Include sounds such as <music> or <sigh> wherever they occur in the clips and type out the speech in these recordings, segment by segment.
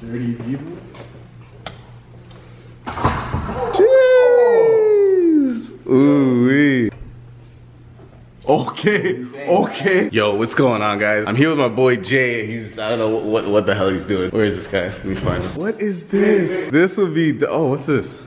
30 people? Jeez. Ooh wee. Okay, okay. Yo, what's going on, guys? I'm here with my boy Jay. He's I don't know what what the hell he's doing. Where is this guy? Let me find him. What is this? This would be. The, oh, what's this?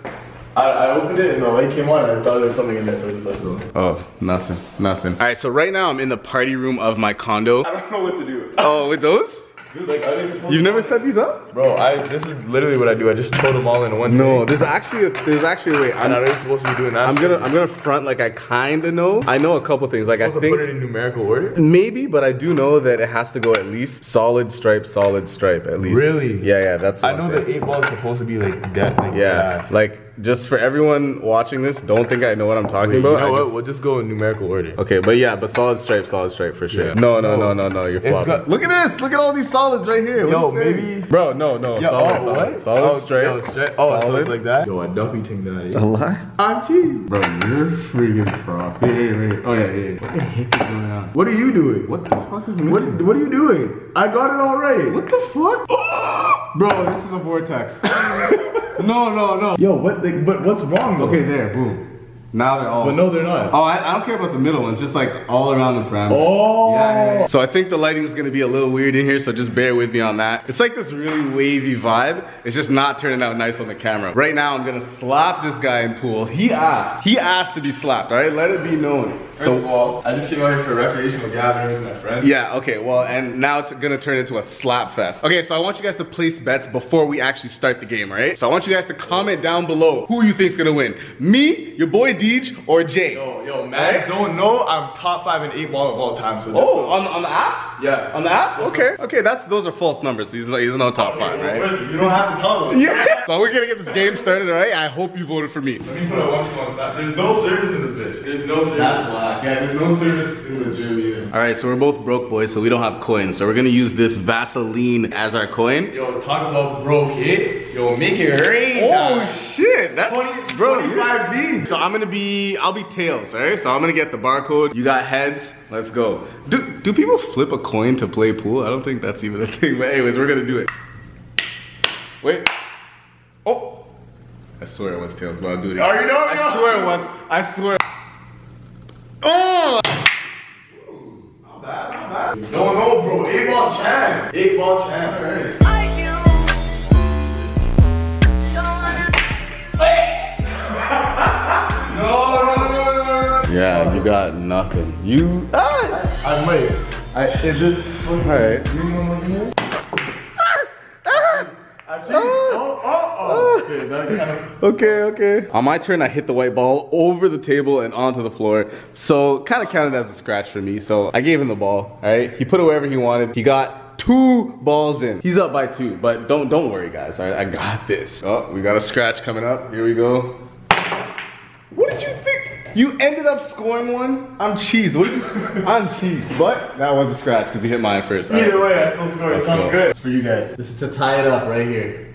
I, I opened it and uh, the light came on and I thought there was something in there, so I just left it. Oh, nothing, nothing. All right, so right now I'm in the party room of my condo. I don't know what to do. Oh, with those? Dude, like, are they supposed You've never set these up? Bro, I this is literally what I do. I just throw them all in one No, thing. there's actually a, there's actually a way. I'm I'm, not supposed to be doing that. I'm gonna I'm gonna front like I kind of know. I know a couple things. Like I supposed to think put it in numerical order. Maybe, but I do know that it has to go at least solid stripe, solid stripe at least. Really? Yeah, yeah, that's. I know thing. the eight ball is supposed to be like that. Like Yeah, that. like just for everyone watching this, don't think I know what I'm talking you about. know I what? just- We'll just go in numerical order. Okay, but yeah, but solid stripe, solid stripe for sure. Yeah. No, no, no, No. no, no, you're It's flopping. got- Look at this. Look at all these solids right here. What Yo, maybe- Bro, no, no. Yeah, solid, oh, solid, what? solid oh, straight. yo, straight. Oh, so solid. it's like that? Yo, I definitely think that. A lot. Ah, I'm cheese. Bro, you're freaking frost. Here, here, here. Oh yeah, yeah. yeah. What the heck is going on? What are you doing? What the fuck is missing? What, what are you doing? I got it right. What the fuck? <gasps> Bro, this is a vortex. <laughs> no, no, no. Yo, what? Like, but what's wrong though? Okay, there, boom. Now they're all. But no, they're not. Oh, I, I don't care about the middle ones, just like all around the parameter. Oh. Yeah, yeah, yeah. So I think the lighting is gonna be a little weird in here, so just bear with me on that. It's like this really wavy vibe. It's just not turning out nice on the camera. Right now, I'm gonna slap this guy in pool. He asked. He asked to be slapped, all right? Let it be known. First of all, I just came out here for recreational gatherings with my friends. Yeah, okay, well, and now it's gonna turn into a slap fest. Okay, so I want you guys to place bets before we actually start the game, alright? So I want you guys to comment down below who you think's gonna win. Me, your boy Deej, or Jay. Yo, yo, man, don't know. I'm top five in eight ball of all time. So just Oh, on, on the app? Yeah. On the app? Okay, okay, that's those are false numbers. He's, no- he's no top five, right? You don't have to tell them. Yeah. <laughs> So we're gonna get this game started, alright? I hope you voted for me. Let me put a one two on snap. There's no service in this bitch. There's no service. That's why. Yeah, there's no service in the gym either. Alright, so we're both broke boys, so we don't have coins. So we're gonna use this Vaseline as our coin. Yo, talk about broke hit. Yo, make it rain. Oh shit, that's 20 bro. 25 you're- So I'm gonna be, I'll be tails, alright? So I'm gonna get the barcode. You got heads. Let's go. Do do people flip a coin to play pool? I don't think that's even a thing. But anyways, we're gonna do it. Wait. Oh. I swear it was tails, but I'll do it. Again. Are you done? I swear it was. I swear. Oh. No, no, bro. Eight ball champ. Eight ball No, no, no, no, no, no. Yeah, you got nothing. You. Ah. I might. I is this. Alright. Actually, oh, oh, oh. Okay, that kind of. Okay. On my turn, I hit the white ball over the table and onto the floor. So kind of counted as a scratch for me. So I gave him the ball. All right. He put it wherever he wanted. He got two balls in. He's up by two, but don't don't worry, guys. All right, I got this. Oh, we got a scratch coming up. Here we go. What did you think? You ended up scoring one. I'm cheese. What? You, I'm cheese. But that was a scratch because he hit mine first. All right. Either way, I still scored. Let's sounds go. good. It's for you guys. This is to tie it up right here.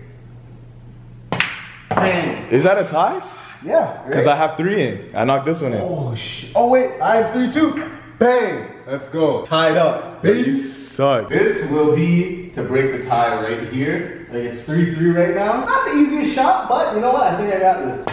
Bang. Is that a tie? Yeah. Because I have three in. I knocked this one in. Oh shit. Oh wait, I have three too. Bang. Let's go. Tied up. You suck. This will be to break the tie right here. Like it's 3-3 right now. Not the easiest shot, but you know what? I think I got this.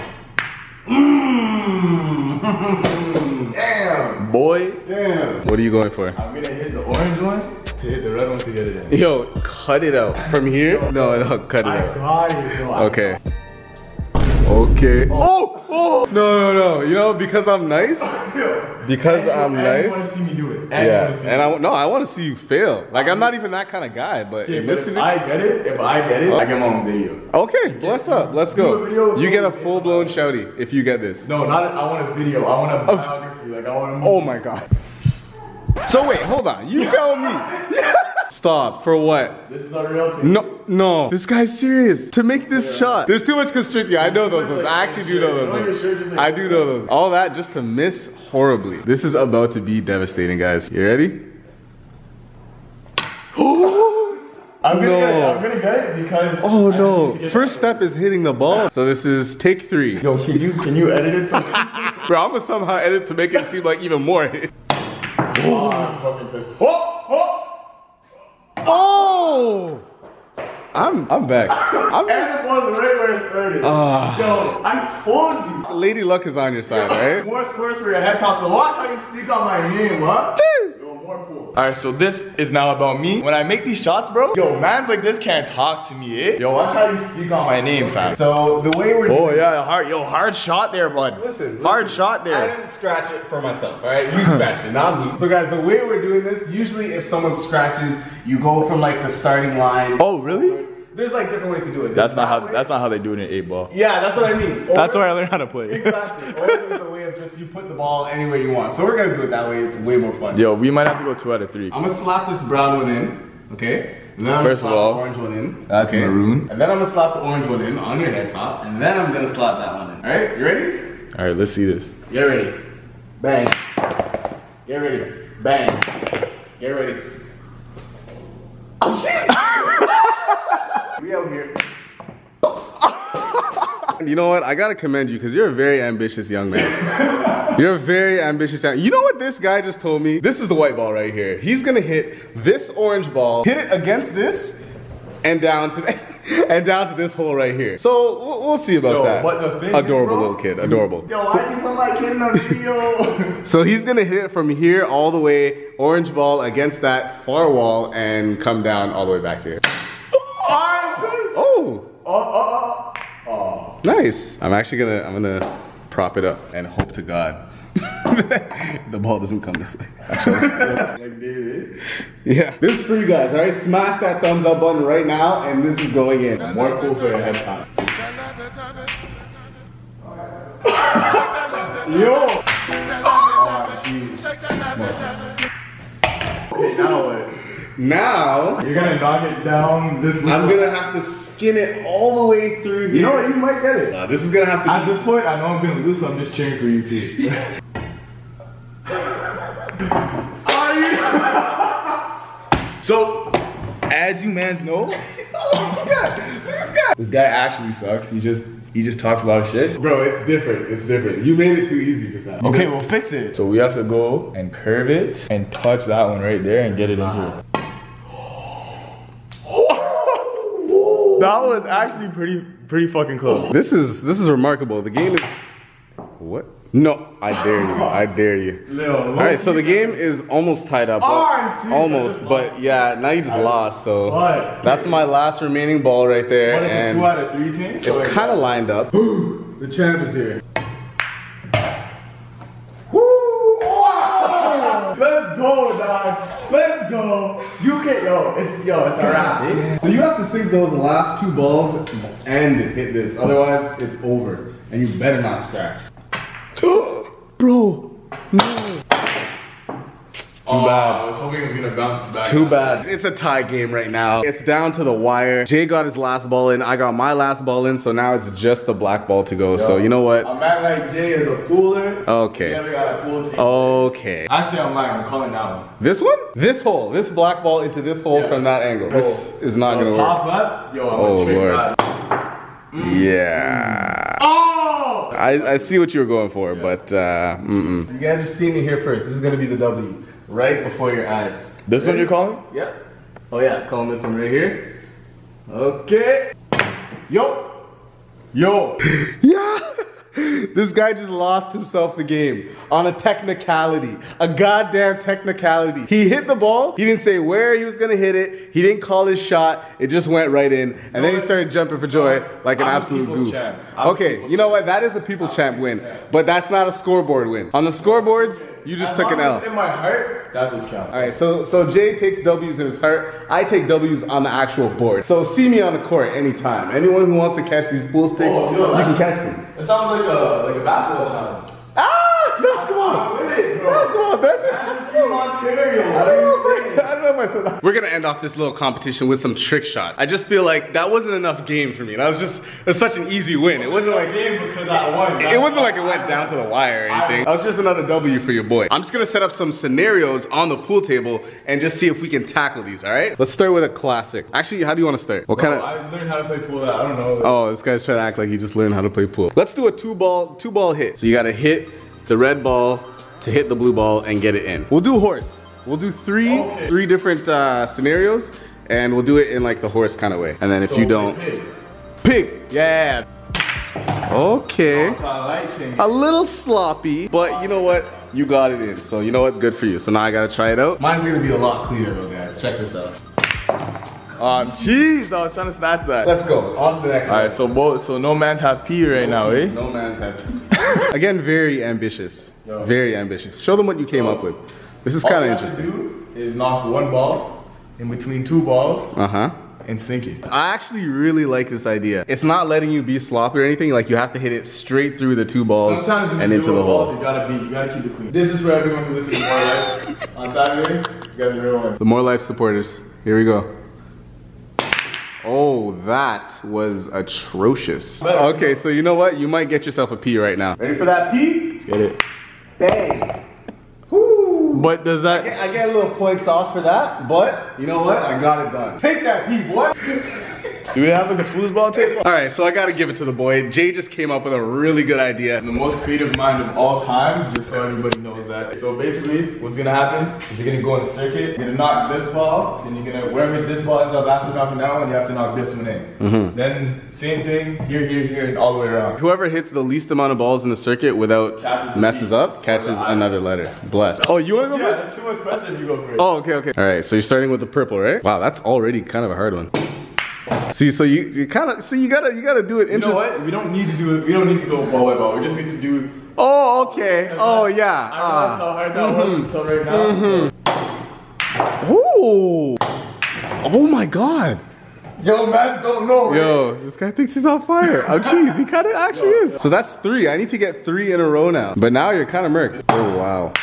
Mm. <laughs> Damn. Boy, Damn. What are you going for? I'm gonna hit the orange one to hit the red one to get it in. Yo, cut it out. From here? No, no, cut it out. got it. Okay. Okay. Oh, oh. No, no, no. You know, because I'm nice. Because I'm And you wanna nice. see me do it. And Yeah, and I no, I want to see you fail. Like I'm not even that kind of guy, but Okay, but if I get it, if I get it, I get my own video. okay, bless up. Let's go. You get a full blown shouty if you get this. No, not I want a video. I want a biography. Like I want a Oh my god. So wait, hold on. You tell me. <laughs> Stop. For what? This is a real thing. No, no. This guy's serious. To make this shot. There's too much constriction. I know those ones. I actually do know those You know your shirt ones. I do know those. All that just to miss horribly. This is about to be devastating, guys. You ready? <gasps> I'm gonna No. get it. I'm gonna get it because. Oh I no. to First step is hitting the ball. So this is take three. Yo, can you can you edit it? <laughs> Bro, I'm gonna somehow edit to make it seem like even more. <laughs> oh, I'm fucking pissed. Oh, oh. I'm I'm vexed. I'm ball's right where it started. Ah. Yo, I told you. Lady Luck is on your side, right? More squares for your head toss. So watch how you speak on my name, huh? Yo, more pool. Alright, so this is now about me. When I make these shots, bro, yo, mans like this can't talk to me, eh? Yo, watch how you speak on my name, fam. So the way we're Oh yeah, hard, yo, hard shot there, bud. Listen, hard shot there. I there. didn't scratch it for myself, all right? You scratched it, not me. So guys, the way we're doing this, usually if someone scratches, you go from like the starting line. Oh, really? There's like different ways to do it. That's There's not how. way. That's not how they do it in eight ball. Yeah, that's what I mean. <laughs> That's Or- where I learned how to play. Exactly. Or there's a way of just you put the ball anywhere you want. So we're gonna do it that way. It's way more fun. Yo, we might have to go two out of three. I'm gonna slap this brown one in, okay? And then I'm First of gonna slap all, the orange one in. that's okay? maroon. And then I'm gonna slap the orange one in on your head top, and then I'm gonna slap that one in. Alright, you ready? All right, let's see this. Get ready. Bang. Get ready. Bang. Get ready. Oh shit! <laughs> we out here. <laughs> You know what? I gotta commend you because you're a very ambitious young man. <laughs> You're a very ambitious young. You know what this guy just told me? This is the white ball right here. He's gonna hit this orange ball, hit it against this, and down to <laughs> and down to this hole right here. So we'll, we'll see about Yo, that. but the thing is, adorable bro- little kid. Adorable. Yo, why'd you put my kid in a video? So he's gonna hit it from here all the way, orange ball against that far wall, and come down all the way back here. Oh, Oh, oh, nice. I'm actually gonna I'm gonna prop it up and hope to God <laughs> the ball doesn't come this way. Actually, Like David. yeah. This is for you guys. All right, smash that thumbs up button right now, and this is going in. More cool for your head top. <laughs> Yo! Oh. Okay, now what? Now You're gonna knock it down this I'm gonna have to skin it all the way through here. You know what? You might get it. Uh, this is gonna have to. At Be, this point, I know I'm gonna lose, so I'm just cheering for you too. <laughs> Are you? so, as you mans know, <laughs> this guy, this guy. this guy actually sucks. He just he just talks a lot of shit. Bro, it's different. It's different. You made it too easy just now. Okay, we'll fix it. So we have to go and curve it and touch that one right there and get it in here. That was actually pretty pretty fucking close. This is this is remarkable. The game is what? No, I dare you. I dare you. All right, so the game is almost tied up. Oh, almost, but yeah, now you just lost. So What? that's my last remaining ball right there, What is it, two out of three teams? it's kind of lined up. <gasps> the champ is here. Let's go, dog. Let's go. You can yo, it's yo, it's a wrap. So you have to sink those last two balls and hit this, otherwise it's over, and you better not scratch. <gasps> Bro, no. Too bad. I was hoping it was gonna bounce back. Too bad. It's a tie game right now. It's down to the wire. Jay got his last ball in. I got my last ball in. So now it's just the black ball to go. So you know what? A man like Jay is a cooler. Okay. Never got a team. Okay. Actually, I'm lying. I'm calling that one. This one? This hole. This black ball into this hole Yeah. from that angle. This is not On gonna top work. left. Yo, I'm Oh, gonna Lord. that. Yeah. Oh! I, I see what you were going for, but uh, mm-mm. You guys are seeing it here first. This is gonna be the W right before your eyes. This one you're calling? Yep. Oh yeah, calling this one right here. Okay. Yo. Yo. yeah. <laughs> This guy just lost himself the game on a technicality, a goddamn technicality. He hit the ball. He didn't say where he was gonna hit it. He didn't call his shot. It just went right in, and then he started jumping for joy like an I'm absolute goof. champ. I'm Okay, you know what? That is a people champ win, but that's not a scoreboard win. On the scoreboards, you just As took an L. In my heart, that's what's counting. All right, so so Jay takes W's in his heart. I take W's on the actual board. So see me on the court anytime. Anyone who wants to catch these pool sticks, Oh, you can catch me. It sounds like a like a basketball challenge. Ah, basketball. I'm with it, bro. Basketball. That's it. Team Ontario. I don't know you if saying? I, I don't know if I said that. We're gonna end off this little competition with some trick shot. I just feel like that wasn't enough game for me. That was just it's such an easy win. It wasn't like game because I won. It wasn't like it went down to the wire or anything. That was just another W for your boy. I'm just gonna set up some scenarios on the pool table and just see if we can tackle these, all right? Let's start with a classic. Actually, how do you wanna start? What kind of... I learned how to play pool. I don't know. Oh, this guy's trying to act like he just learned how to play pool. Let's do a two ball, two ball hit. So you gotta hit the red ball to hit the blue ball and get it in. We'll do horse. We'll do three, Okay. three different uh, scenarios and we'll do it in like the horse kind of way. And then if you don't, pig, yeah. Okay. A little sloppy, but you know what? You got it in. So you know what? Good for you. So now I gotta try it out. Mine's gonna be a lot cleaner though, guys. Check this out. Um, jeez, I was trying to snatch that. Let's go. On to the next All right, so both, so no man's have pee right now, eh? No man's have pee. <laughs> Again, very ambitious. Yo. Very ambitious. Show them what you came So, up with. This is kind of you have to interesting. do is knock one ball in between two balls Uh huh. and sink it. I actually really like this idea. It's not letting you be sloppy or anything. Like you have to hit it straight through the two balls and you into the balls, hole. you gotta be, you gotta keep it clean. This is for everyone who listens to More Life <laughs> on Saturday. You guys are real ones. The more life supporters. Here we go. Oh, that was atrocious. Okay, so you know what? You might get yourself a P right now. Ready for that pee? Let's get it. Bang. But does that? I get a little points off for that, but you know what? I got it done. Take that P, boy. <laughs> Do we have like a foosball table? All right, so I gotta give it to the boy. Jay just came up with a really good idea. The most creative mind of all time, just so everybody knows that. So basically, what's gonna happen is you're gonna go in a circuit, you're gonna knock this ball, then you're gonna, wherever this ball ends up after knocking that one, you have to knock this one in. Mm-hmm. Then, same thing, here, here, here, and all the way around. Whoever hits the least amount of balls in the circuit without Catches messes up catches another letter. Blessed. Oh, you wanna go Yeah, first? that's too much pressure if you go first. Oh, okay, okay. All right, so you're starting with the purple, right? Wow, that's already kind of a hard one. See, so you, you kind of, so you gotta, you gotta do it You know what? We don't need to do it. We don't need to go ball by ball. We just need to do. Oh, okay. Oh, yeah. I realized uh, how Ah. hard that was mm-hmm. until right now. Oh. Oh my God. Yo, mans don't know. Yo, this guy thinks he's on fire. Oh, jeez, he kind of <laughs> actually is. So that's three. I need to get three in a row now. But now you're kind of murked. Oh, wow.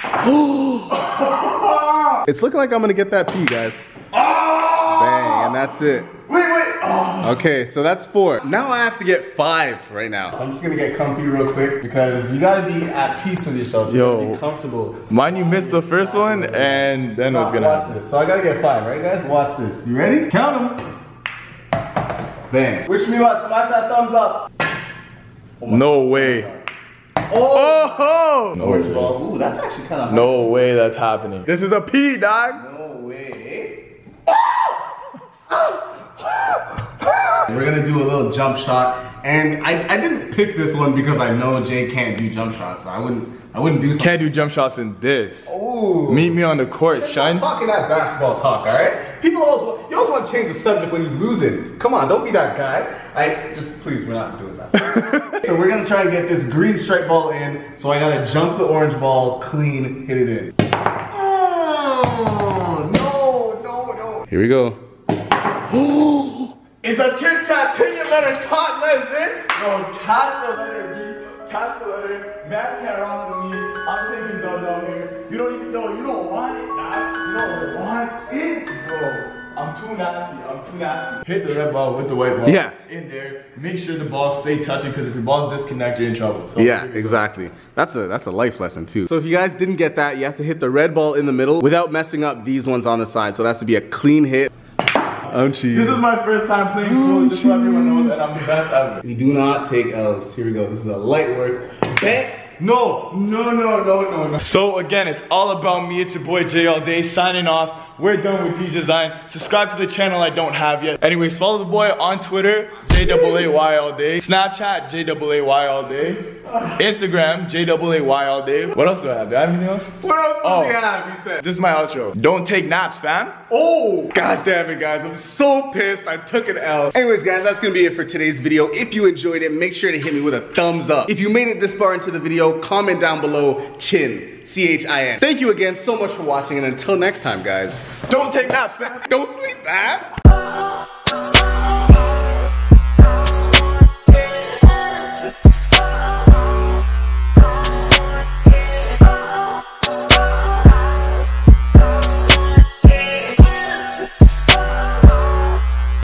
<laughs> it's looking like I'm gonna get that P, guys. Ah! Bang, and that's it. Wait, wait. Oh. Okay, so that's four. Now I have to get five right now. I'm just gonna get comfy real quick because you gotta be at peace with yourself. You Yo. gotta be comfortable. Mine, you missed the first one, and then what's gonna Watch happen? this. So I gotta get five, right, guys? Watch this. You ready? Count them. Bang. Wish me luck. Smash that thumbs up. Oh no way. Oh. oh! Oh! No Orange way. ball. Ooh, that's actually kind of No way that's happening. This is a P, dog. No way. We're gonna do a little jump shot, and I, I didn't pick this one because I know Jay can't do jump shots, so I wouldn't I wouldn't do something. Can't do jump shots in this. Ooh. Meet me on the court, Shine. talking that basketball talk, all right? People always you always want to change the subject when you lose it. Come on, don't be that guy. I just please, we're not doing that. <laughs> so we're gonna try and get this green stripe ball in. So I gotta jump the orange ball, clean, hit it in. Oh, no, no, no. Here we go. <gasps> It's a chit chat thing, you better talk less, eh? Yo, catch the letter B, catch the letter. Matt's can't run with me. I'm taking dub down here. You don't even know, you don't want it, nah. You don't want it, bro. I'm too nasty, I'm too nasty. Hit the red ball with the white ball. Yeah. In there. Make sure the ball stay touching, because if your ball's disconnect, you're in trouble. So Yeah, exactly. That's a that's a life lesson too. So if you guys didn't get that, you have to hit the red ball in the middle without messing up these ones on the side. So it has to be a clean hit. I'm cheating. This is my first time playing pool, just so everyone knows that I'm the best ever. We do not take L's. Here we go. This is a light work. Bang. No, no, no, no, no, no. So again, it's all about me. It's your boy Jay All Day signing off. We're done with Deejdesign. Subscribe to the channel I don't have yet. Anyways, follow the boy on Twitter, JAAY All Day. Snapchat, JAAY All Day. Instagram, JAAY All Day. What else do I have? Do I have anything else? What else does Oh. he have? He said. This is my outro. Don't take naps, fam. Oh, god damn it, guys. I'm so pissed. I took an L. Anyways, guys, that's gonna be it for today's video. If you enjoyed it, make sure to hit me with a thumbs up. If you made it this far into the video, comment down below chin. C-H-I-N. Thank you again so much for watching, and until next time, guys, Don't take naps, fam. don't sleep, oh,